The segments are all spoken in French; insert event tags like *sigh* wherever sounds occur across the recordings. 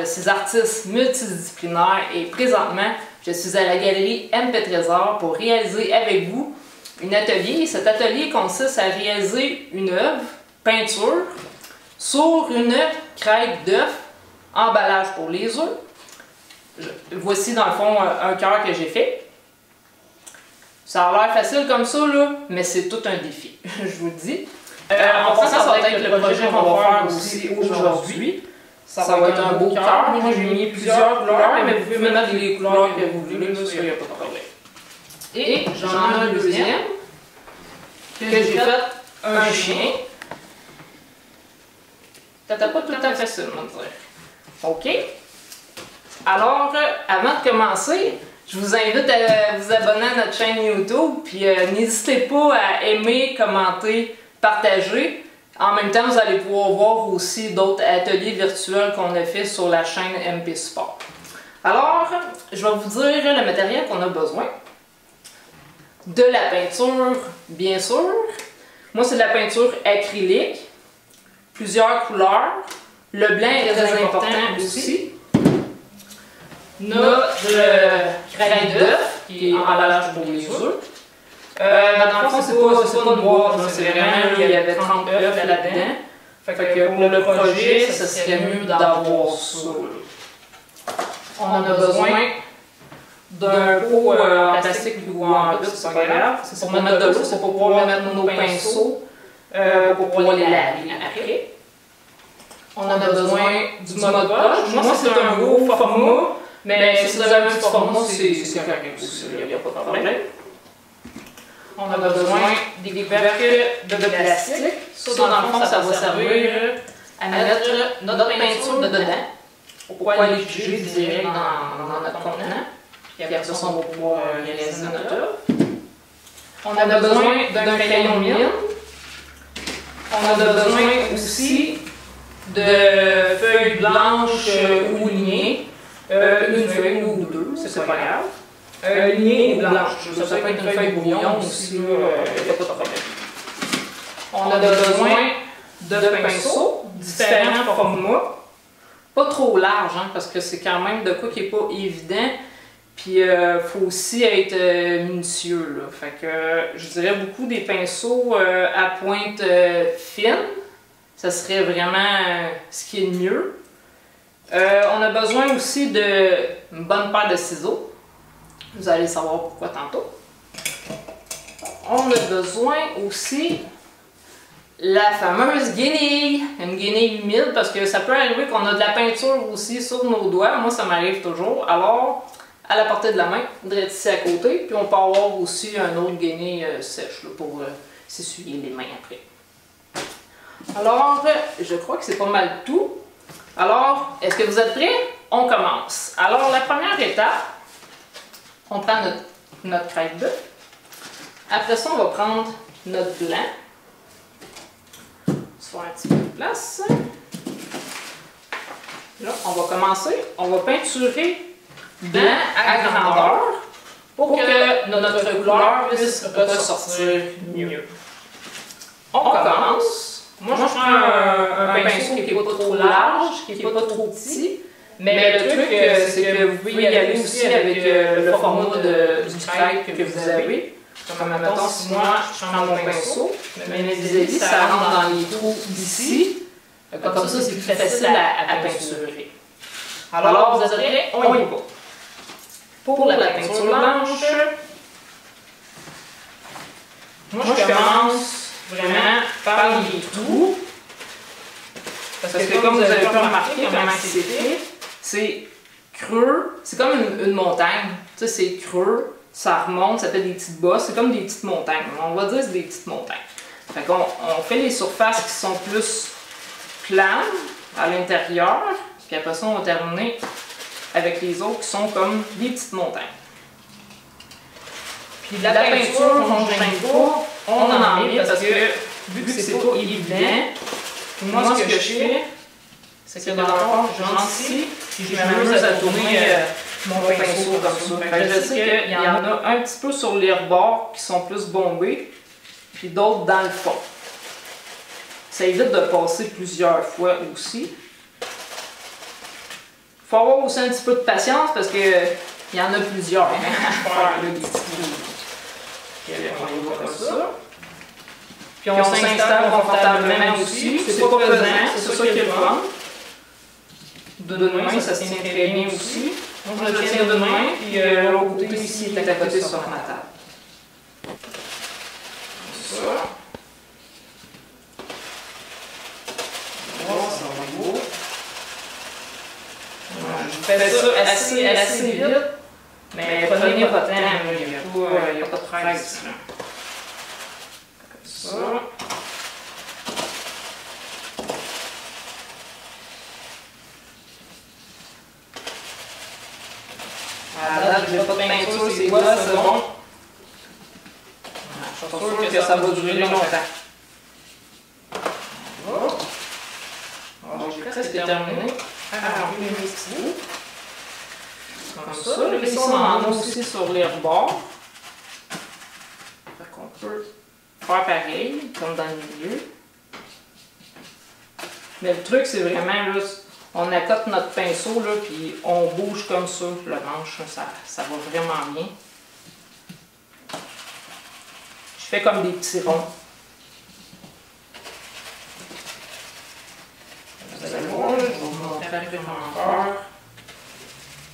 Je suis artiste multidisciplinaire et présentement je suis à la galerie MP Trésor pour réaliser avec vous un atelier. Cet atelier consiste à réaliser une œuvre, peinture, sur une crête d'œuf, emballage pour les œufs. Voici dans le fond un cœur que j'ai fait. Ça a l'air facile comme ça, là, mais c'est tout un défi, *laughs* je vous le dis. Euh, en passant, ça va être le projet qu'on va faire aussi aujourd'hui. Ça, va être un beau cœur. Moi, j'ai mis plusieurs couleurs, mais vous pouvez mettre les couleurs que vous voulez, ça, il n'y a pas de problème. Et j'en ai un deuxième, que j'ai fait un chien. T'as pas tout à fait facile, on va dire. OK? Alors, avant de commencer, je vous invite à vous abonner à notre chaîne YouTube, puis euh, n'hésitez pas à aimer, commenter, partager. En même temps, vous allez pouvoir voir aussi d'autres ateliers virtuels qu'on a fait sur la chaîne MP Sport. Alors, je vais vous dire le matériel qu'on a besoin. De la peinture, bien sûr. Moi, c'est de la peinture acrylique. Plusieurs couleurs. Le blanc est très important aussi. Notre crème d'œuf, qui est emballage pour les œufs. Euh, dans le fond, c'est pas, pas une boîte, c'est vraiment, il y avait 30 œufs là-dedans. Fait que pour le projet, ce serait mieux d'avoir ça. On a besoin d'un pot euh, en plastique ou en plus, c'est pas grave. C'est pour mettre de l'eau, c'est pour pouvoir mettre nos pinceaux euh, pour pouvoir les laver après. On a besoin du mode poche. Moi, c'est un gros format, mais si vous avez un petit format, c'est correct aussi, il n'y a pas de problème. On a besoin des couvercles de plastique. Ça, dans le fond, ça va servir à mettre notre peinture dedans pour pas aller juger direct dans, notre contenant. Puis après ça, on va pouvoir réaliser notre œuvre. On a besoin d'un crayon mine. On a besoin aussi de feuilles blanches ou lignées. Euh, une feuille ou deux, c'est pas grave. Euh, lignée blanche. Ça, ça peut être une feuille brouillon aussi, il n'y a pas de problème. On a besoin de pinceaux, différents formats. Pas trop large, hein, parce que c'est quand même de quoi qui n'est pas évident. Puis il euh, faut aussi être euh, minutieux. Là. Fait que je dirais beaucoup des pinceaux euh, à pointe euh, fine. Ça serait vraiment ce qui est le mieux. on a besoin aussi d'une bonne paire de ciseaux. Vous allez savoir pourquoi tantôt. On a besoin aussi la fameuse guenille. Une guenille humide parce que ça peut arriver qu'on a de la peinture aussi sur nos doigts. Moi, ça m'arrive toujours. Alors, à la portée de la main, direct ici à côté. Puis on peut avoir aussi un autre guenille euh, sèche pour euh, s'essuyer les mains après. Alors, je crois que c'est pas mal tout. Alors, est-ce que vous êtes prêts? On commence. Alors, la première étape, on prend notre, notre crêpe d'œuf. Après ça, on va prendre notre blanc. Se faire un petit peu de place. Là, on va commencer. On va peinturer blanc à grandeur pour que notre couleur puisse ressortir mieux. On commence. Moi, je prends un, un pinceau qui n'est pas trop large, qui n'est pas trop petit. Mais, le truc, euh, c'est que vous pouvez y aller aussi avec euh, le format de, du crêpe que vous avez. Comme maintenant, si moi, je prends mon pinceau, mais mes ça rentre dans les trous d'ici. Comme ça, c'est plus facile à, peinturer. Alors, vous êtes prêts? On y va. Pour la peinture blanche, moi, je commence vraiment par les trous. Parce que comme vous avez pu remarquer, comment c'est c'est creux, c'est comme une, montagne. Tu sais, c'est creux, ça remonte, ça fait des petites bosses, c'est comme des petites montagnes. On va dire que c'est des petites montagnes. Fait qu'on on fait les surfaces qui sont plus planes à l'intérieur, puis après ça, on va terminer avec les autres qui sont comme des petites montagnes. Puis la, la peinture, on ne pas, on en met parce que vu que c'est pas évident, moi, ce que je fais, c'est que dans le fond, je rentre ici, puis je m'amuse à tourner euh, euh, mon pinceau comme ça. je sais qu'il y en a un petit peu sur les rebords qui sont plus bombés, puis d'autres dans le fond. Ça évite de passer plusieurs fois aussi. Il faut avoir aussi un petit peu de patience parce que il y en a plusieurs. *laughs* À faire, là, des petits- on va comme ça. Puis on, s'installe confortablement aussi. C'est pas pesant, c'est ça qui est le De deux mains, ça se tient très bien aussi. Donc je le tiens de mains, puis euh, l'autre côté ici est à côté sur ma table. Comme ça. Ça Je fais ça assez, assez vite, mais prenez votre temps, il n'y a, pas- il y a pas de presse. Comme ça. À la date, j'ai pas de peinture, c'est quoi, c'est bon. Je suis sûr que ça va durer longtemps. Voilà. Alors, j'ai presque terminé. Alors, mes stylos. Comme ça. Là, ici, on en a aussi sur les rebords. Fait qu'on peut faire pareil, comme dans le milieu. Mais le truc, c'est vraiment, là, on accote notre pinceau, là, puis on bouge comme ça le manche. Ça, ça va vraiment bien. Je fais comme des petits ronds. Vous allez voir, je vais vous montrer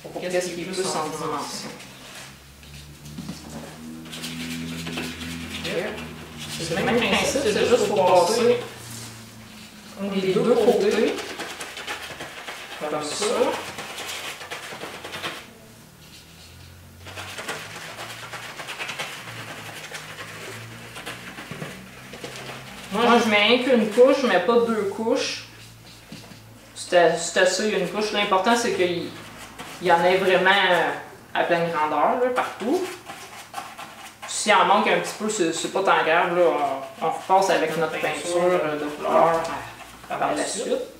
pour qu'est-ce qui est plus en dimension. C'est le même principe, c'est juste pour passer des deux côtés. Comme ça. Moi, je mets rien qu'une couche, mais pas deux couches. C'est assez une couche. L'important, c'est qu'il il y en ait vraiment euh, à pleine grandeur, là, partout. S'il en manque un petit peu, c'est pas tant grave. Là, on, on repasse avec notre peinture euh, de couleur euh, par la suite.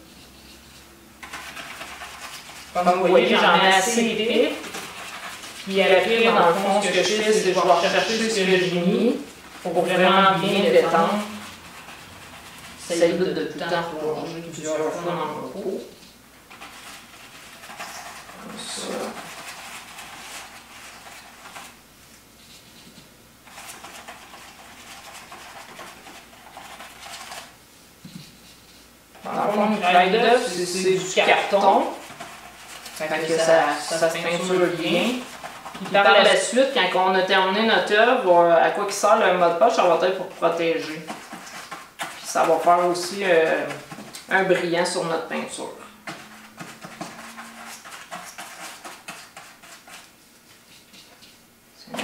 Comme vous voyez, j'en ai assez épais. Puis après, dans le fond, ce que je fais, c'est que je vais rechercher ce que j'ai mis pour vraiment bien le détendre. Ça évite de tout le temps replonger plusieurs fois dans mon pot. Comme ça. Dans le fond, c'est c'est du carton. Fait que ça, ça se peinture bien. Puis par la suite, quand on a terminé notre œuvre, à quoi qu'il sert le mode poche, ça va être pour protéger. Puis ça va faire aussi euh, un brillant sur notre peinture.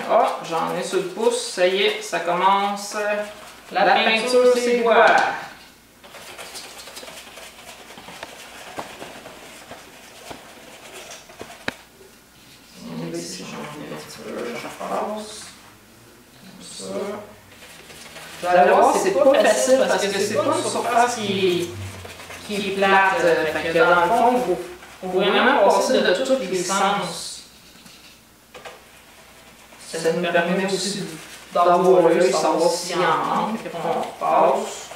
Ah, j'en ai sur le pouce, ça y est, ça commence. La, peinture, c'est quoi? Ici, j'en ai un petit peu, je repasse. Comme ça. Vous allez voir, c'est pas facile parce que c'est pas une surface qui est, qui est plate. euh, Fait que dans le fond, il faut, faut vraiment passer de tous les sens. Ça nous permet aussi d'avoir l'œil, savoir s'il y en manque, puis on repasse.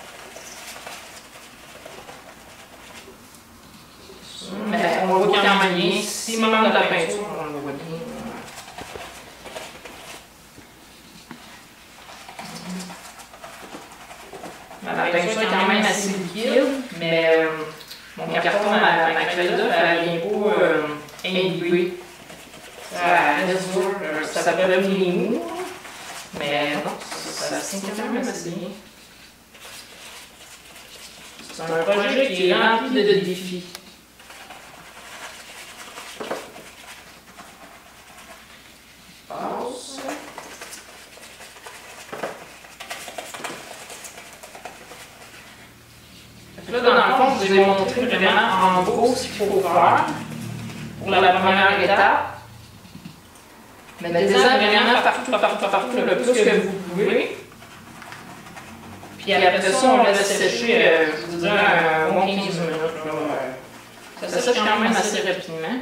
Mais on voit quand même bien, si même de la peinture, on le voit bien. La peinture est quand même assez liquide, mais euh, mon carton, ma, ma craie d'œuf, elle vient pas euh, imbibée. Ça reste dur, euh, ça peut être mou, mais non, ça, ça tient quand même assez bien. C'est un projet qui est rempli de défis. Passe. Fait que Là, dans le fond, je vous ai montré vraiment en gros ce qu'il faut faire pour la première étape. Mettez-en vraiment partout, partout, partout, le plus que vous pouvez. Puis après ça, on laisse sécher, euh, je vous dirais, un bon 15 minutes. Ça sèche quand même assez rapidement.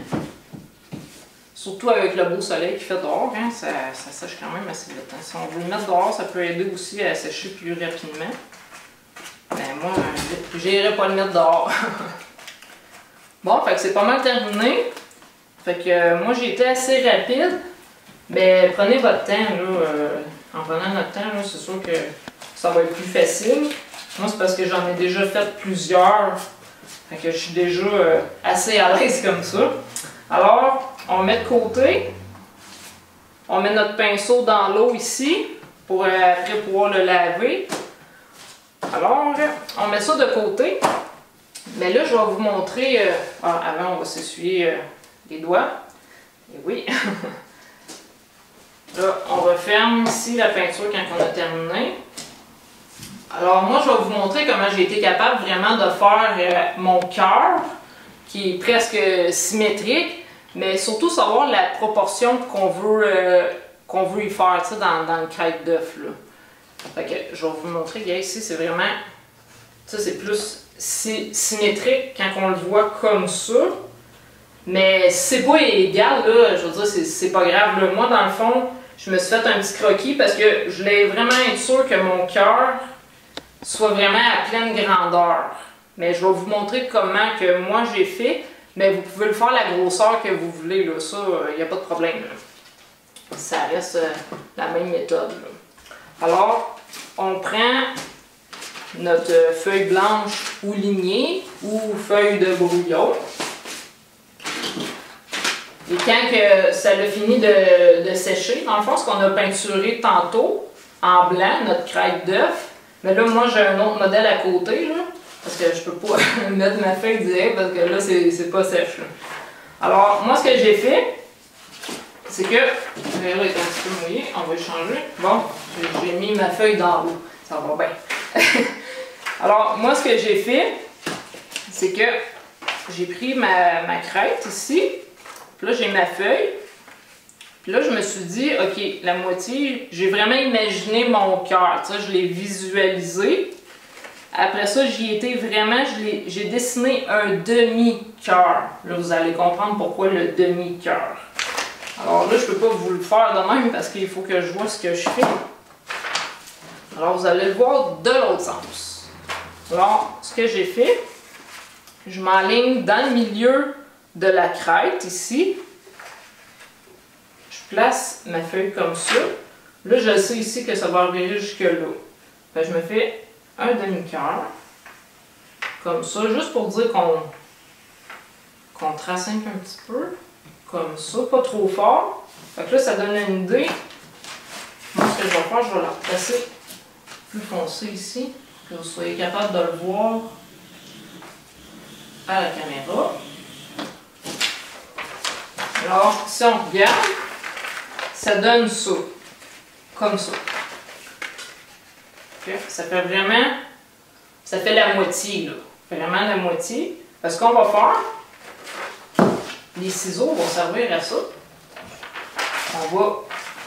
Surtout avec le beau soleil qui fait dehors, hein, ça, ça sèche quand même assez vite. hein. Si on veut le mettre dehors, ça peut aider aussi à sécher plus rapidement. J'irai pas le mettre dehors. *laughs* bon, fait que c'est pas mal terminé. Fait que euh, moi j'ai été assez rapide. Mais prenez votre temps là. Euh, en prenant notre temps, c'est sûr que ça va être plus facile. Moi c'est parce que j'en ai déjà fait plusieurs. Fait que je suis déjà euh, assez à l'aise comme ça. Alors, on met de côté. On met notre pinceau dans l'eau ici pour après pouvoir le laver. Alors, on met ça de côté. Mais là, je vais vous montrer... Euh, ah, avant, on va s'essuyer euh, les doigts. Et oui. *laughs* là, on referme ici la peinture quand on a terminé. Alors, moi, je vais vous montrer comment j'ai été capable vraiment de faire euh, mon cœur, qui est presque symétrique, mais surtout savoir la proportion qu'on veut, qu'on veut y faire dans, dans le crête d'œuf. Fait je vais vous montrer, ici, c'est vraiment. Ça, c'est plus symétrique quand on le voit comme ça. Mais c'est pas égal, là, je veux dire, c'est pas grave. Moi, dans le fond, je me suis fait un petit croquis parce que je voulais vraiment être sûr que mon cœur soit vraiment à pleine grandeur. Mais je vais vous montrer comment que moi j'ai fait. Mais vous pouvez le faire la grosseur que vous voulez, là. Ça, il n'y a pas de problème. Ça reste euh, la même méthode. Alors, on prend notre feuille blanche ou lignée ou feuille de brouillon. Et quand que ça a fini de, sécher, dans le fond, ce qu'on a peinturé tantôt en blanc, notre crête d'œuf, mais là, moi, j'ai un autre modèle à côté, là, parce que je peux pas *laughs* mettre ma feuille direct parce que là, c'est pas sèche. Alors, moi, ce que j'ai fait, c'est que, le est un petit peu mouillé, on va changer. Bon, j'ai mis ma feuille dans l'eau, ça va bien. *laughs* Alors, moi, ce que j'ai fait, c'est que j'ai pris ma, ma, crête ici, puis là, j'ai ma feuille, puis là, je me suis dit, OK, la moitié, j'ai vraiment imaginé mon cœur, tu sais, je l'ai visualisé. Après ça, j'y étais vraiment, j'ai dessiné un demi-cœur. Là, vous allez comprendre pourquoi le demi-cœur. Alors là, je peux pas vous le faire de même parce qu'il faut que je vois ce que je fais. Alors, vous allez le voir de l'autre sens. Alors, ce que j'ai fait, je m'enligne dans le milieu de la crête, ici. Je place ma feuille comme ça. Là, je sais ici que ça va arriver jusque là. je me fais un demi-cœur, comme ça, juste pour dire qu'on qu'on trace un petit peu comme ça, pas trop fort. Là, ça donne une idée. Moi, ce que je vais faire, je vais la replacer plus foncé ici, que vous soyez capable de le voir à la caméra. Alors, si on regarde, ça donne ça, comme ça. Ça fait vraiment, ça fait la moitié, là. Vraiment la moitié. Parce qu'on va faire, les ciseaux vont servir à ça. On va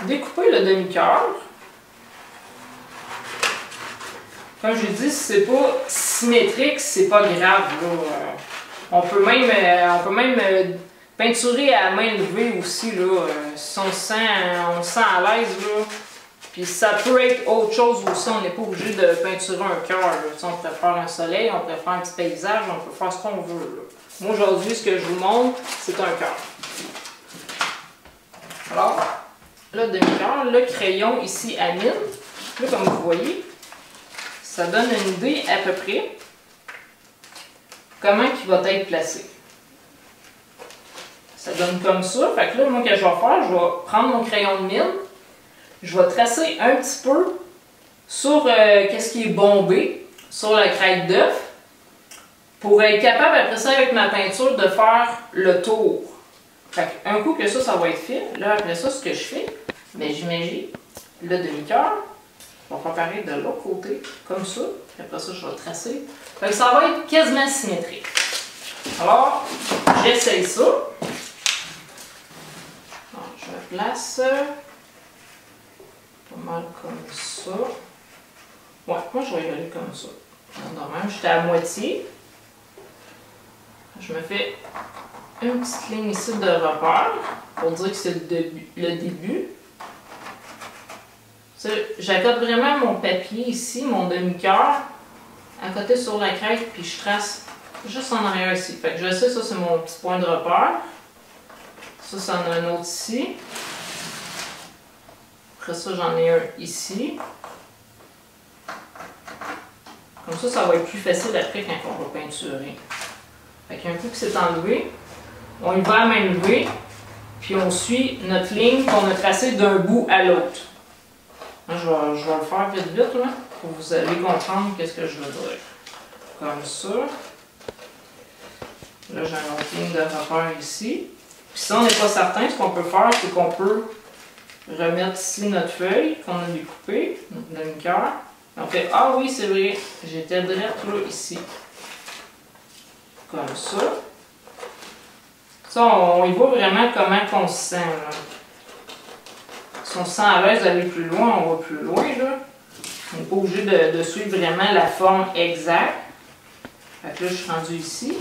découper le demi-cœur. Comme je dis, si c'est pas symétrique, c'est pas grave. On peut même, euh, on peut même euh, peinturer à main levée aussi. Là, euh, si on se sent, on sent à l'aise. Puis ça peut être autre chose aussi. On n'est pas obligé de peinturer un cœur. On peut faire un soleil, on peut faire un petit paysage, on peut faire ce qu'on veut. Moi, aujourd'hui, ce que je vous montre, c'est un cœur. Alors, le demi-cœur, le crayon ici à mine, là, comme vous voyez, ça donne une idée à peu près comment il va être placé. Ça donne comme ça. Fait que là, moi, que je vais faire, je vais prendre mon crayon de mine, je vais tracer un petit peu sur euh, qu'est-ce qui est bombé, sur la crête d'œuf, pour être capable après ça avec ma peinture de faire le tour. Fait un coup que ça, ça va être fait, là après ça, ce que je fais, mais j'imagine le demi-cœur, je vais faire pareil de l'autre côté, comme ça, puis après ça, je vais tracer. Fait que ça va être quasiment symétrique. Alors, j'essaye ça. je place pas mal comme ça. Ouais, moi je vais y aller comme ça. Normalement, j'étais à moitié. Je me fais une petite ligne ici de repère pour dire que c'est le début. Le. J'accorde vraiment mon papier ici, mon demi-cœur, à côté sur la crête, puis je trace juste en arrière ici. Fait que je sais, ça c'est mon petit point de repère. Ça, c'en a un autre ici. Après ça, j'en ai un ici. Comme ça, ça va être plus facile après quand on va peinturer. Fait qu'un coup que c'est enlevé, on y va à main levée, puis on suit notre ligne qu'on a tracée d'un bout à l'autre. Je vais, je vais le faire vite vite, là, pour que vous allez comprendre qu'est-ce que je veux dire. Comme ça. Là, j'ai une autre ligne de repère ici. Puis si on n'est pas certain, ce qu'on peut faire, c'est qu'on peut remettre ici notre feuille qu'on a découpée, notre ligne cœur. On fait Ah oui, c'est vrai, j'étais direct là, ici. Comme ça. Ça, on, y voit vraiment comment on se sent. Si on se sent à l'aise d'aller plus loin, on va plus loin. Là. On n'est pas obligé de, de, suivre vraiment la forme exacte. Fait que là, je suis rendu ici.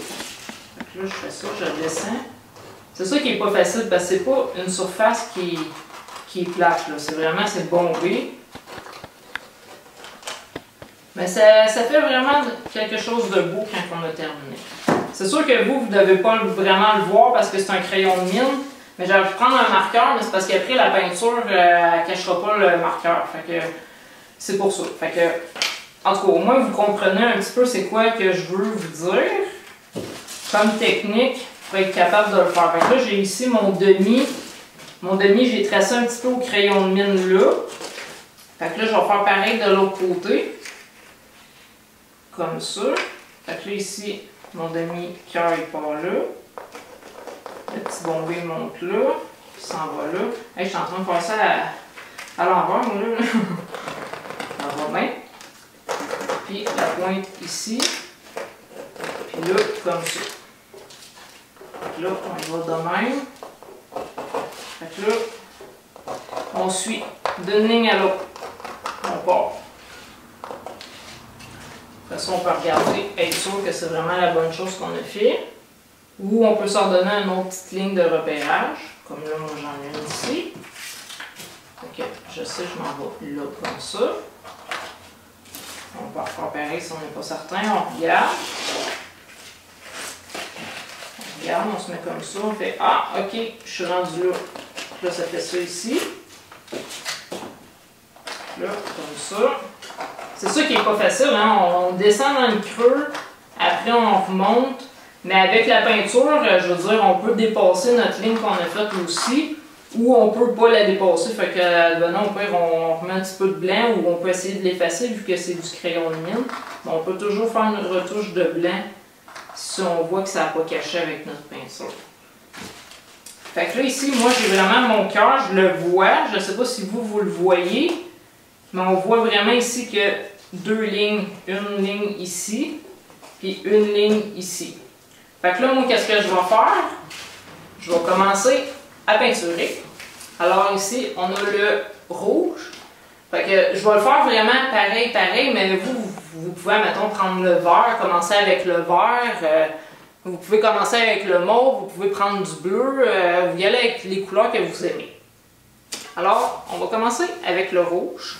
Fait que là, je fais ça, je descends. C'est ça qui n'est pas facile parce que c'est pas une surface qui, qui est plate. C'est vraiment, c'est bombé. Mais ça, ça, fait vraiment quelque chose de beau quand on a terminé. C'est sûr que vous, vous ne devez pas vraiment le voir parce que c'est un crayon de mine. Mais j'avais prendre un marqueur, mais c'est parce qu'après la peinture, euh, elle ne cachera pas le marqueur. Fait que c'est pour ça. Fait que, en tout cas, au moins vous comprenez un petit peu c'est quoi que je veux vous dire. Comme technique, pour être capable de le faire. Fait que là, j'ai ici mon demi. Mon demi, j'ai tracé un petit peu au crayon de mine là. Fait que là, je vais faire pareil de l'autre côté. Comme ça. Fait que là, ici, mon demi-cœur est pas là. Le petit bombé monte là. Il s'en va là. Hey, je suis en train de ça à, à l'envers, moi, là. *laughs* ça va bien. Puis la pointe ici. Puis là, comme ça. Là, on va de même. Fait que là, on suit d'une ligne à l'autre. On part. Toute façon, on peut regarder, être sûr que c'est vraiment la bonne chose qu'on a fait. Ou on peut s'en donner une autre petite ligne de repérage, comme là, moi j'en ai une ici. Ok, je sais, je m'en vais là comme ça. On faire pareil si on n'est pas certain. On regarde. On regarde, on se met comme ça. On fait Ah, ok, je suis rendu là. Là, ça fait ça ici. Là, comme ça. C'est ça qui n'est pas facile, hein? on descend dans le creux, après on remonte, mais avec la peinture, euh, je veux dire, on peut dépasser notre ligne qu'on a faite aussi, ou on peut pas la dépasser, fait que, advenant, au pire, on remet un petit peu de blanc, ou on peut essayer de l'effacer vu que c'est du crayon de mine. Mais on peut toujours faire une retouche de blanc si on voit que ça n'a pas caché avec notre peinture. Fait que là, ici, moi, j'ai vraiment mon cœur, je le vois, je ne sais pas si vous, vous le voyez, mais on voit vraiment ici que deux lignes, une ligne ici, puis une ligne ici. Fait que là, moi, qu'est-ce que je vais faire? Je vais commencer à peinturer. Alors ici, on a le rouge. Fait que je vais le faire vraiment pareil, pareil, mais vous, vous pouvez, mettons, prendre le vert, commencer avec le vert. Euh, vous pouvez commencer avec le mauve, vous pouvez prendre du bleu, euh, vous y allez avec les couleurs que vous aimez. Alors, on va commencer avec le rouge.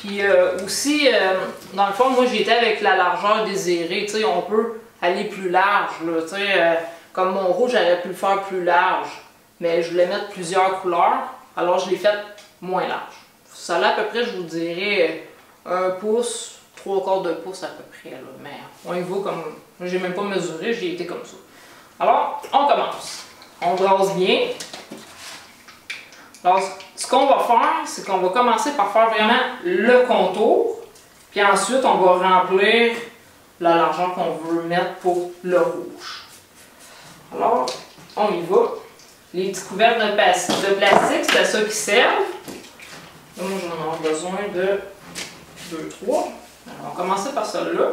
Puis euh, aussi, euh, dans le fond, moi j'étais avec la largeur désirée. Tu sais, on peut aller plus large. Là, euh, comme mon rouge, j'aurais pu le faire plus large. Mais je voulais mettre plusieurs couleurs. Alors je l'ai fait moins large. Ça là, à peu près, je vous dirais un pouce, trois quarts de pouce à peu près. Là. Mais on y va comme. J'ai même pas mesuré, j'ai été comme ça. Alors, on commence. On brosse bien. Alors, ce qu'on va faire, c'est qu'on va commencer par faire vraiment le contour, puis ensuite on va remplir la largeur qu'on veut mettre pour le rouge. Alors, on y va. Les petits couverts de, plastique, c'est à ça qui servent. moi, j'en ai besoin de 2, 3. on va commencer par celle-là.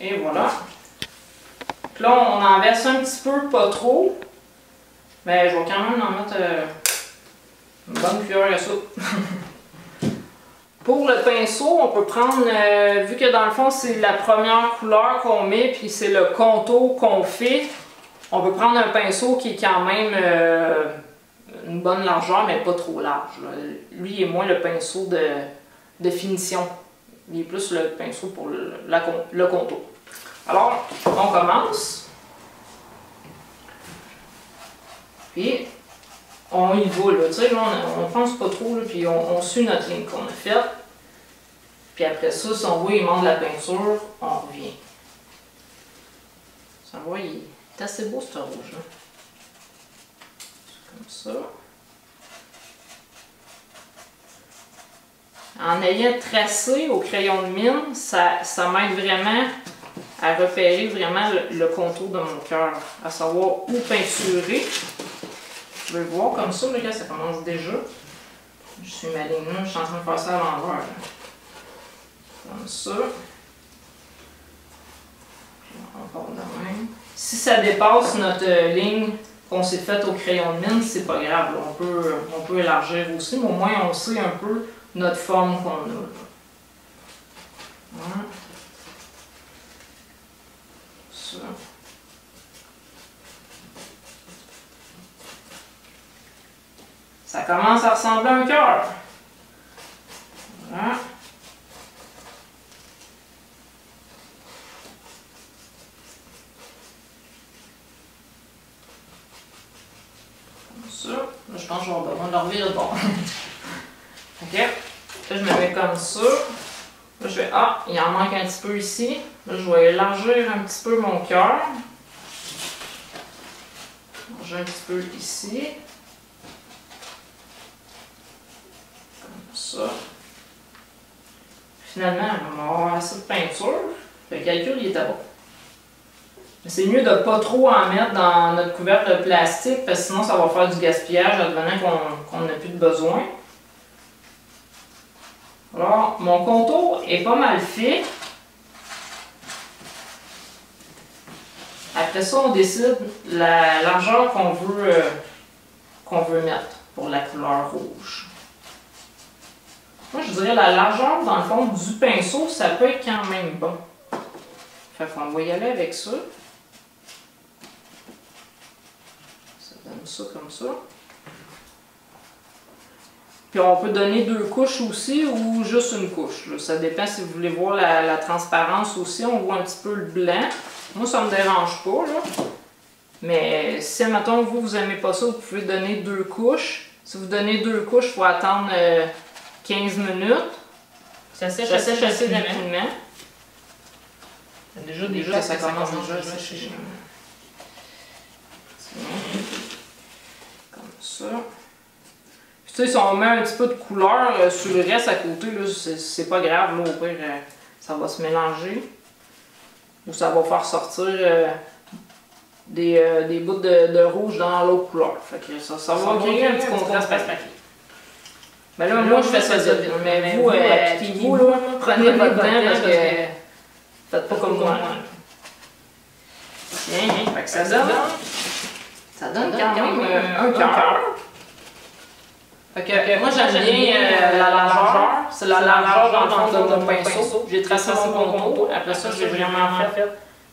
Et voilà. Puis là, on en verse un petit peu, pas trop. Mais je vais quand même en mettre euh, une bonne cuillère à soupe. *laughs* Pour le pinceau, on peut prendre, euh, vu que dans le fond c'est la première couleur qu'on met, puis c'est le contour qu'on fait, on peut prendre un pinceau qui est quand même euh, une bonne largeur, mais pas trop large. Lui est moins le pinceau de, de finition. il est plus le pinceau pour le, le contour. Alors, on commence. Puis, on y va, là. Tu sais, là, on, on pense pas trop, là, puis on, suit notre ligne qu'on a faite. Puis après ça, si on voit il manque de la peinture, on revient. Ça voit, il est assez beau ce rouge-là. Comme ça. En ayant tracé au crayon de mine, ça, ça m'aide vraiment à repérer vraiment le, le contour de mon cœur, à savoir où peinturer. Je le voir comme ça, là, ça commence déjà. Je suis ma ligne là, je suis en train de ça à l'envers. Comme ça. Encore de même. Si ça dépasse notre ligne qu'on s'est faite au crayon de mine, c'est pas grave. On peut, on peut élargir aussi, mais au moins on sait un peu notre forme qu'on a. là. Voilà. Ça. Ça commence à ressembler à un cœur. Voilà. Comme ça. Je pense que je vais de le bord. *laughs* ok. Là, je me mets comme ça. Là, je fais Ah, il en manque un petit peu ici. Là, je vais élargir un petit peu mon cœur. Élargir un petit peu ici. Comme ça. Finalement, on va avoir assez de peinture. Le calcul, il était bon. C'est mieux de ne pas trop en mettre dans notre couvercle de plastique parce que sinon ça va faire du gaspillage advenant qu'on n'a plus de besoin. Alors, mon contour est pas mal fait. Après ça, on décide la largeur qu'on veut, euh, qu'on veut mettre pour la couleur rouge. Moi, je dirais la largeur, dans le fond, du pinceau, ça peut être quand même bon. Fait qu'on va y aller avec ça. Ça donne ça comme ça. Puis on peut donner deux couches aussi ou juste une couche. Ça dépend si vous voulez voir la, transparence aussi. On voit un petit peu le blanc. Moi, ça me dérange pas. Là. Mais si, mettons, vous, vous n'aimez pas ça, vous pouvez donner deux couches. Si vous donnez deux couches, il faut attendre euh, 15 minutes. Ça sèche Ça assez sèche assez rapidement. Déjà, Déjà, déjà, ça, commence déjà à sécher. Comme ça. Puis tu sais, si on met un petit peu de couleur euh, sur le reste à côté, c'est pas grave, là, au pire, euh, ça va se mélanger. Ou ça va faire sortir euh, des, des bouts de, de rouge dans l'autre couleur. Fait que ça, ça va créer un petit contraste papier. Mais là, moi, je fais ça vite. Mais vous, euh, là, prenez votre temps parce que faites pas comme moi. Tiens, fait que ça donne, ça donne quand même euh, un cœur. Fait que moi, j'aime bien euh, la largeur. C'est la largeur dans le fond de mon pinceau. J'ai tracé mon contour. Après ça, j'ai vraiment fait,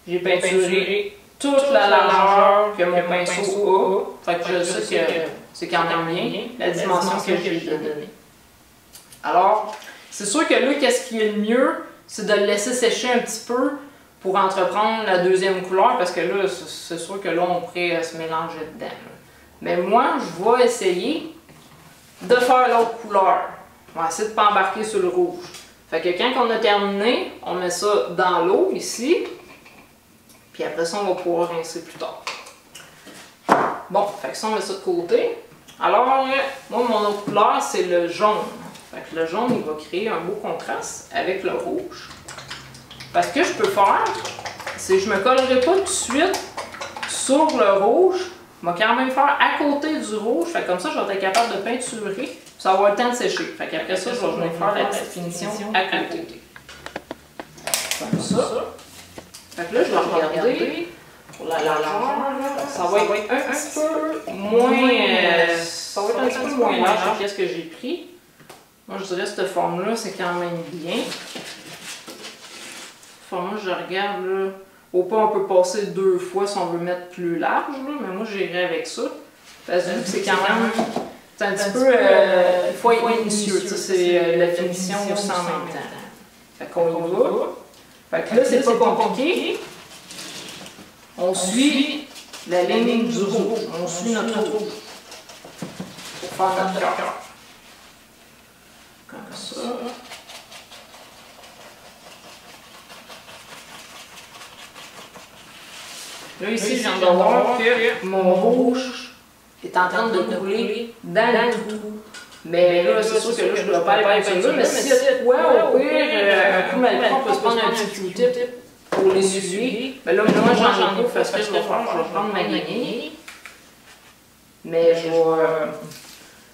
j'ai peinturé toute la largeur que mon pinceau a. Fait que je sais que c'est quand même bien la dimension que j'ai donnée. Alors, c'est sûr que là, qu'est-ce qui est le mieux, c'est de le laisser sécher un petit peu pour entreprendre la deuxième couleur, parce que là, c'est- sûr que là, on pourrait euh, se mélanger dedans. Mais moi, je vais essayer de faire l'autre couleur. On va essayer de ne pas embarquer sur le rouge. Fait que quand on a terminé, on met ça dans l'eau ici. Puis après ça, on va pouvoir rincer plus tard. Bon, fait que ça, on met ça de côté. Alors, moi, mon autre couleur, c'est le jaune. Fait que le jaune, il va créer un beau contraste avec le rouge. Parce que je peux faire, c'est que je me collerai pas tout de suite sur le rouge. Je vais quand même faire à côté du rouge. Fait que comme ça, je vais être capable de peinturer. Ça va avoir le temps de sécher. Fait qu'après ça, je vais venir faire la petite finition à côté. Comme ça. Fait que là, je vais regarder pour la largeur. Ça va être un petit peu moins. ça va être un petit peu moins large que ce que j'ai pris. Moi, je dirais que cette forme-là, c'est quand même bien. Forme, je regarde là. Au pas, on peut passer deux fois si on veut mettre plus large, là, mais moi, j'irai avec ça. Parce que c'est quand même. C'est un petit peu. euh, il faut être minutieux, c'est euh, la finition aussi en même temps. Fait qu'on y va. Fait que là, c'est pas compliqué. On suit la ligne du rouge. On suit notre rouge. Pour faire notre cœur. Comme ça. Là, ici, je viens de voir que mon rouge est en train de couler dans le trou. Mais là, c'est sûr que là, je ne dois pas aller celui-là, mais si c'est quoi, au pire, euh, elle on peut se prendre un petit Q-tip pour les essuyer. Mais là, moi, j'en ai pas, parce que je vais faire, je vais prendre ma guenille. Mais je vais, euh,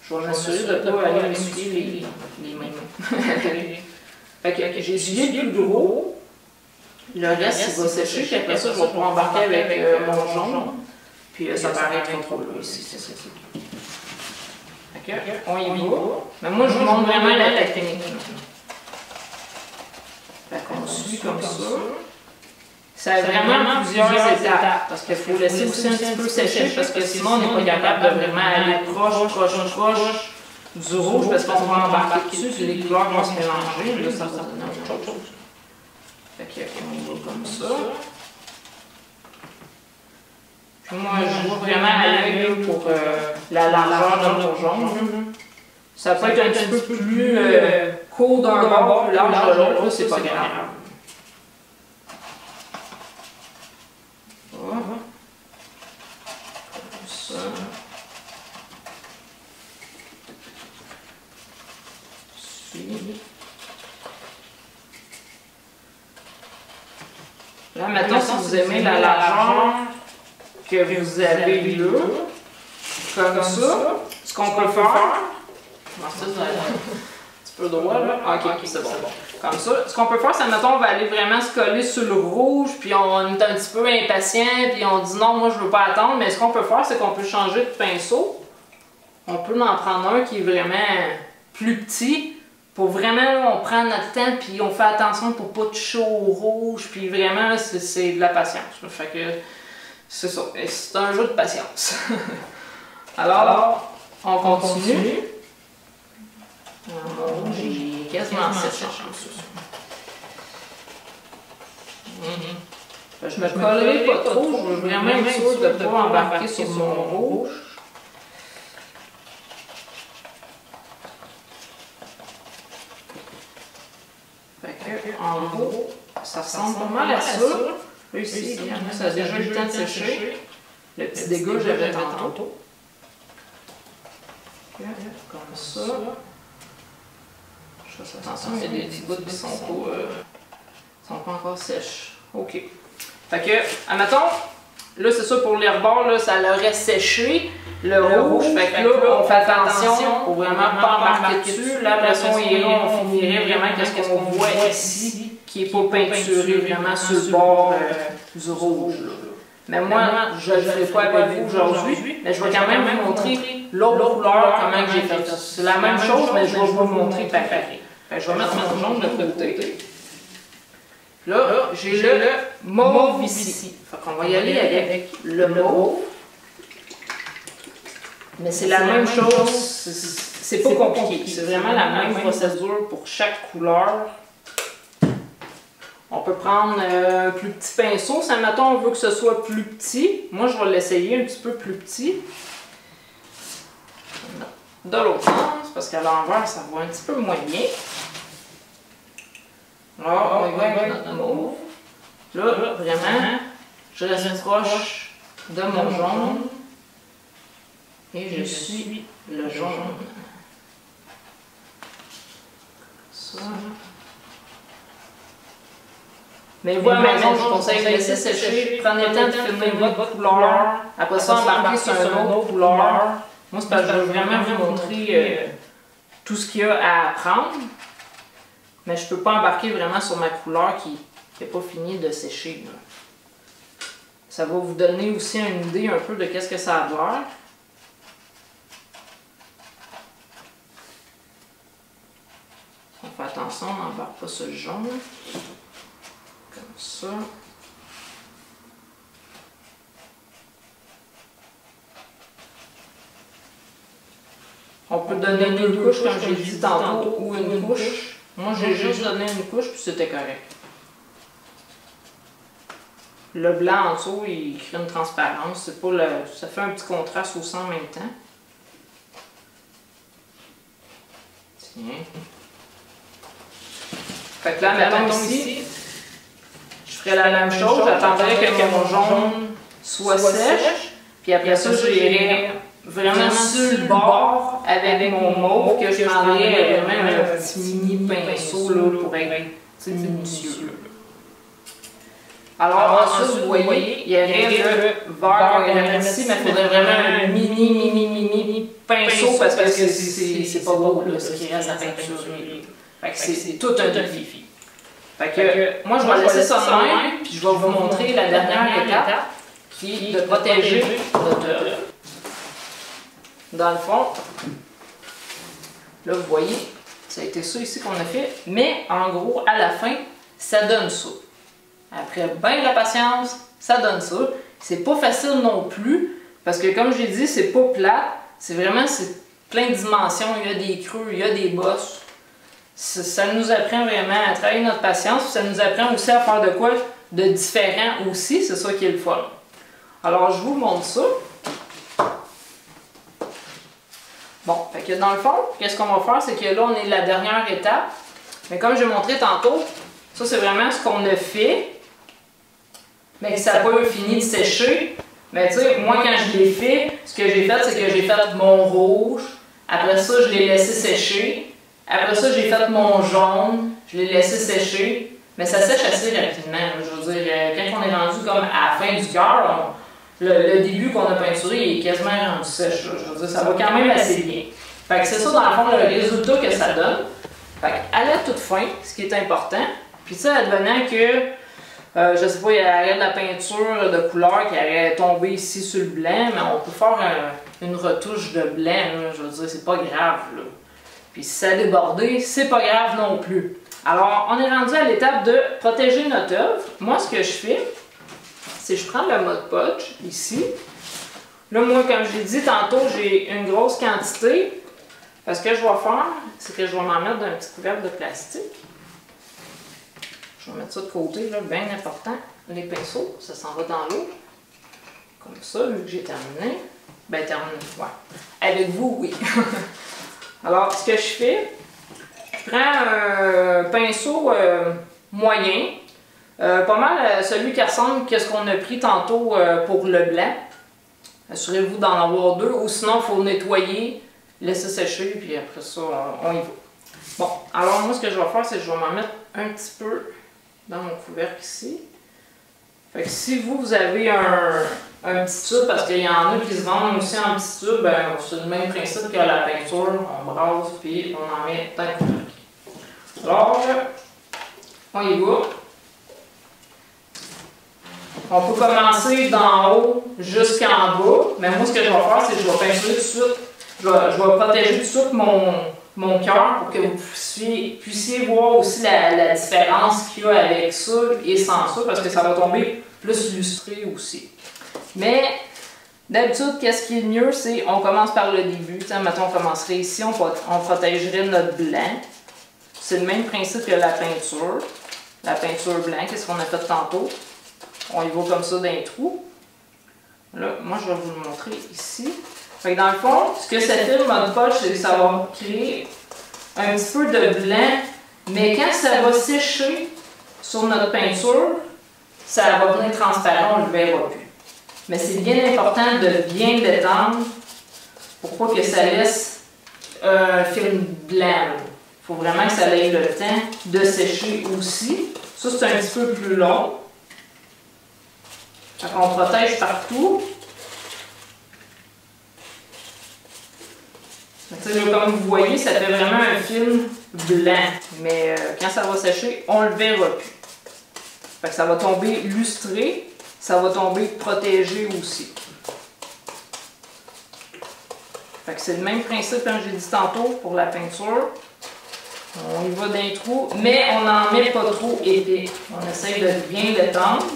je vais m'assurer de ne pas aller m'essuyer les, *laughs* les mains. *laughs* fait que j'ai essuyé le gros. Le reste, il va sécher, puis après ça, je vais pouvoir embarquer avec euh, mon jaune. Puis ça paraît trop trop là ici, c'est ça. Fait que, on y va. Mais moi, je vous montre vraiment la technique. Fait qu'on suit comme ça. Ça a vraiment plusieurs étapes, parce qu'il faut laisser aussi un petit peu sécher, parce que sinon, on n'est pas capable de vraiment aller proche, proche, proche du rouge, parce qu'on va embarquer dessus, puis les couleurs vont se mélanger. Là, ça va donner autre chose. Fait qu'on va comme ça. Puis moi, je vois vraiment à l'œil pour euh, la largeur de mon jaune. Ça peut être un petit peu plus euh, court d'un bord, large de l'autre, c'est pas grave. Comme ça. Là, maintenant, si vous aimez la largeur que vous avez là, comme ça, ce qu'on peut faire, droit là, ah, ok, c'est bon. Comme ça, ce qu'on peut faire, c'est, mettons, on va aller vraiment se coller sur le rouge, puis on est un petit peu impatient, puis on dit non, moi je veux pas attendre, mais ce qu'on peut faire, c'est qu'on peut changer de pinceau. On peut en prendre un qui est vraiment plus petit, pour vraiment, on prend notre temps, puis on fait attention pour pas toucher au rouge, puis vraiment, c'est de la patience. Fait que, c'est ça. C'est un jeu de patience. *laughs* Alors, on continue. Mon j'ai quasiment 7 Je me collerai pas trop, je veux vraiment être sûr de ne pas embarquer sur mon rouge. en gros, ça ressemble pas mal à ça. Là, ici, ça a déjà eu le temps de sécher. Le petit dégât, j'avais tantôt. Comme ça. Je fais attention, il y a des petits bouts qui sont pas, euh, sont pas encore sèches. OK. Fait que, admettons, là, c'est ça pour les rebords, là, ça l'aurait séché, le rouge. Fait que là, on fait attention pour vraiment pas embarquer dessus. Là, après ça, on irait, on finirait vraiment qu'est-ce qu'on voit ici, qui est pas peinturé vraiment sur le bord euh, du rouge. Mais moi, je ne le ferai pas avec vous aujourd'hui, mais je vais quand même vous montrer l'autre couleur, comment j'ai fait ça. C'est la même chose, mais je vais vous montrer pareil. Je vais mettre mon jaune de côté. Là, j'ai le mauve ici. Fait qu'on va y aller avec le mauve. Mais c'est la même chose, c'est pas compliqué. C'est vraiment la même procédure pour chaque couleur. On peut prendre euh, un plus petit pinceau. Si, mettons, on veut que ce soit plus petit. Moi, je vais l'essayer un petit peu plus petit. De l'autre sens, parce qu'à l'envers, ça va un petit peu moins bien. Là, on va avec notre mauve. Là, vraiment, je reste proche de mon jaune. Et je suis le jaune. Ça. Mais vous, à maison, je conseille de laisser sécher, prenez le temps de filmer votre couleur, après ça, embarquer sur une autre couleur. Moi, c'est parce que je veux vraiment vous montrer euh, tout ce qu'il y a à apprendre, mais je ne peux pas embarquer vraiment sur ma couleur qui n'est pas finie de sécher. Ça va vous donner aussi une idée un peu de qu'est-ce que ça a l'air. On fait attention, on n'embarque pas ce jaune ça. On peut donner deux couches, comme j'ai dit tantôt, ou une couche. Moi, j'ai juste donné une couche, puis c'était correct. Le blanc en dessous, il crée une transparence. C'est pas le... Ça fait un petit contraste aussi en même temps. Tiens. Fait que là, mettons ici, je ferais la même chose. J'attendrais que mon jaune soit sèche. Puis après ça, j'irais vraiment sur le bord avec mon mauve que je prendrais vraiment un petit mini pinceau là, pour être minutieux. Alors, ensuite, vous voyez, il y avait le vert ici, mais il faudrait vraiment un mini, mini, mini pinceau parce que c'est pas beau là, ce qui reste à peinturer. Fait que c'est tout un défi. Fait que moi, je vais laisser ça de même, puis je vais vous montrer la dernière étape qui est de protéger œuvre. Dans le fond, là, vous voyez, ça a été ça ici qu'on a fait, mais en gros, à la fin, ça donne ça. Après bien de la patience, ça donne ça. C'est pas facile non plus, parce que comme j'ai dit, c'est pas plat, c'est vraiment plein de dimensions, il y a des creux, il y a des bosses. Ça, nous apprend vraiment à travailler notre patience, ça nous apprend aussi à faire de quoi de différent aussi, c'est ça qui est le fun. Alors, je vous montre ça. Bon, fait que dans le fond, qu'est-ce qu'on va faire, c'est que là, on est la dernière étape. Mais comme je montré tantôt, ça, c'est vraiment ce qu'on a fait mais que ça n'a pas fini de sécher. Mais tu sais, moi, quand je l'ai fait, ce que j'ai fait, c'est que j'ai fait mon rouge. Après ça, je l'ai laissé sécher. Après ça, j'ai fait mon jaune. Je l'ai laissé sécher. Mais ça sèche assez rapidement. Je veux dire, euh, quand on est rendu comme à la fin du cœur, le, début qu'on a peinturé est quasiment rendu sèche. Je veux dire, ça va quand même assez bien. Fait que c'est ça, dans le fond, le résultat que ça donne. Fait à la toute fin, ce qui est important, puis ça, advenant que euh, je sais pas, il y aurait de la peinture de couleur qui aurait tombé ici sur le blanc, mais on peut faire une retouche de blanc, je veux dire, c'est pas grave. Là. Puis si ça a débordé, c'est pas grave non plus. Alors, on est rendu à l'étape de protéger notre œuvre. Moi, ce que je fais, que je prends le mode Podge, ici. Là, moi, comme je l'ai dit tantôt, j'ai une grosse quantité. Ce que je vais faire, c'est que je vais m'en mettre dans un petit couvercle de plastique. Je vais mettre ça de côté, là, bien important. Les pinceaux, ça s'en va dans l'eau. Comme ça, vu que j'ai terminé. Ben, terminé, ouais. Avec vous, oui. *laughs* Alors, ce que je fais, je prends un pinceau euh, moyen, euh, pas mal euh, celui qui ressemble à ce qu'on a pris tantôt pour le blanc. Assurez-vous d'en avoir deux, ou sinon, il faut nettoyer, laisser sécher, puis après ça, on, y va. Bon, alors moi, ce que je vais faire, c'est que je vais m'en mettre un petit peu dans mon couvercle ici. Fait que si vous, vous avez un, un petit tube, parce qu'il y en a qui se vendent aussi en petit tube, ben, c'est le même principe que la peinture. On brasse, puis on en met dans le. Alors, on y va. On peut commencer d'en haut jusqu'en bas, mais moi, ce que je vais faire, c'est que je vais peinturer tout de suite. Je vais, protéger tout de suite mon, mon cœur pour que vous puissiez, voir aussi la, différence qu'il y a avec ça et sans ça, parce que ça va tomber plus lustré aussi. Mais d'habitude, qu'est-ce qui est mieux, c'est on commence par le début. T'sais, mettons, on commencerait ici, on, on protégerait notre blanc. C'est le même principe que la peinture. La peinture blanche, qu'est-ce qu'on a fait tantôt? On y va comme ça d'un trou. Là, moi, je vais vous le montrer ici. Fait dans le fond, ce que ça fait le mode poche, c'est que ça va créer un petit peu de blanc, mais quand ça va sécher sur notre peinture, ça va devenir transparent, on ne le verra plus. Mais c'est bien important de bien détendre pour pas que ça laisse un film blanc. Il faut vraiment que ça ait le temps de sécher aussi. Ça, c'est un petit peu plus long. On protège partout. comme vous voyez, ça fait vraiment un film blanc. Mais euh, quand ça va sécher, on le verra plus. Fait ça va tomber lustré, ça va tomber protégé aussi. C'est le même principe, comme j'ai dit tantôt, pour la peinture. On y va d'un trou, mais on n'en met pas trop épais. On essaye de bien l'étendre.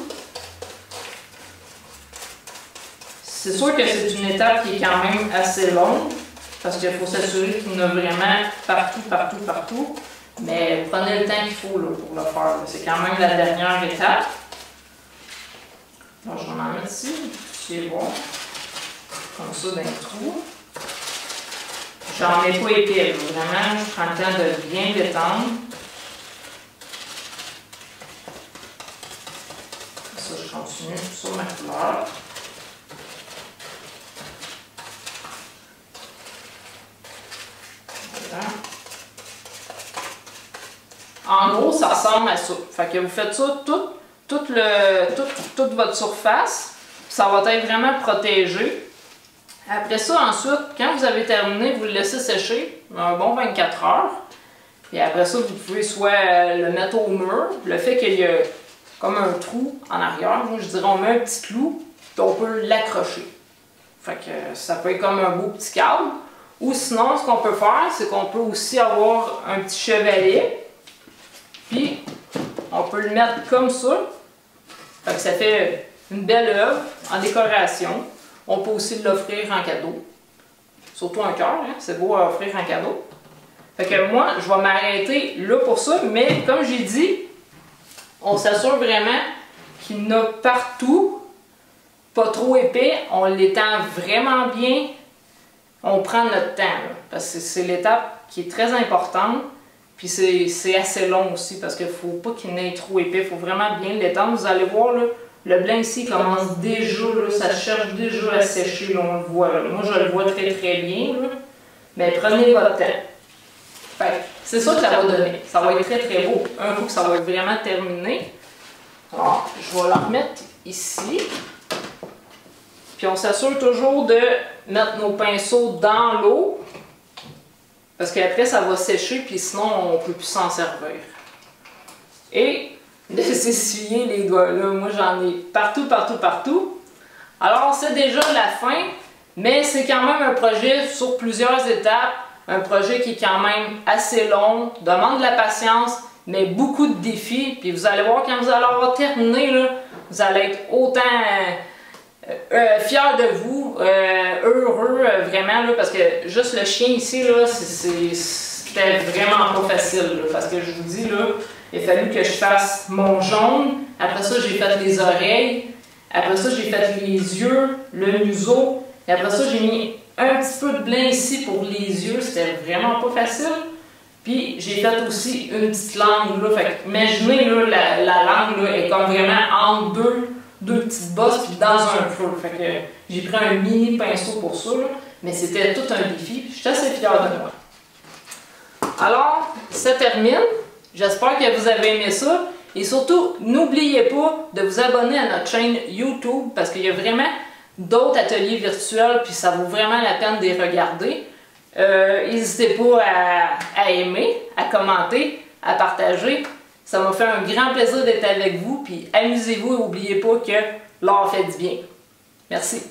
C'est sûr que c'est une étape qui est quand même assez longue. Parce qu'il faut s'assurer qu'il y en a vraiment partout, partout, partout. Mais prenez le temps qu'il faut pour le faire. C'est quand même la dernière étape. Alors, je vais en mettre ici. C'est bon. Comme ça, dans le trou. J'en mets pas épais. Vraiment, je prends le temps de bien détendre. Ça, je continue sur ma couleur. En gros, ça ressemble à ça. Fait que vous faites ça tout, toute, le, toute votre surface. Ça va être vraiment protégé. Après ça, ensuite, quand vous avez terminé, vous le laissez sécher un bon 24 heures. Et après ça, vous pouvez soit le mettre au mur. Le fait qu'il y a comme un trou en arrière, moi je dirais on met un petit clou, puis on peut l'accrocher. Fait que ça peut être comme un beau petit câble. Ou sinon, ce qu'on peut faire, c'est qu'on peut aussi avoir un petit chevalet. Puis, on peut le mettre comme ça. Fait que ça fait une belle œuvre en décoration. On peut aussi l'offrir en cadeau. Surtout un cœur, hein? c'est beau à offrir en cadeau. Fait que moi, je vais m'arrêter là pour ça, mais comme j'ai dit, on s'assure vraiment qu'il y en partout, pas trop épais, on l'étend vraiment bien, on prend notre temps, parce que c'est l'étape qui est très importante, puis c'est assez long aussi, parce qu'il ne faut pas qu'il n'ait trop épais, il faut vraiment bien l'étendre. Vous allez voir, le blanc ici commence déjà, ça cherche déjà à sécher, on le voit. Moi, je le vois très très bien, mais prenez votre temps. c'est ça que ça va donner. Ça va être très très beau. Un coup que ça va être vraiment terminé. Alors, je vais la remettre ici. Puis on s'assure toujours de mettre nos pinceaux dans l'eau. Parce qu'après, ça va sécher, puis sinon, on ne peut plus s'en servir. Et de *laughs* s'essuyer les doigts. Là, moi, j'en ai partout, partout, partout. Alors, c'est déjà la fin, mais c'est quand même un projet sur plusieurs étapes. Un projet qui est quand même assez long, demande de la patience, mais beaucoup de défis. Puis vous allez voir, quand vous allez avoir terminé, là, vous allez être autant euh, euh fier de vous, euh, heureux, euh, vraiment, là, parce que juste le chien ici, là, c'était vraiment pas facile. parce que je vous dis, là, il a fallu que je fasse mon jaune. Après ça, j'ai fait les oreilles. Après ça, j'ai fait les yeux, le museau. Et après ça, j'ai mis un petit peu de blanc ici pour les yeux. C'était vraiment pas facile. Puis j'ai fait aussi une petite langue là. Fait imaginez là, la, la langue là, est comme vraiment entre deux, deux petites bosses puis dans un feu. J'ai pris un mini pinceau pour ça. Mais c'était tout un défi. Je suis assez fière de moi. Alors, ça termine. J'espère que vous avez aimé ça. Et surtout, n'oubliez pas de vous abonner à notre chaîne YouTube parce qu'il y a vraiment d'autres ateliers virtuels puis ça vaut vraiment la peine de les regarder. Euh, n'hésitez pas à, aimer, à commenter, à partager. Ça m'a fait un grand plaisir d'être avec vous. Puis amusez-vous et n'oubliez pas que l'art fait du bien. Merci.